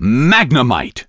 Magnemite.